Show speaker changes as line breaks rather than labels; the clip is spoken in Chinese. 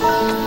风。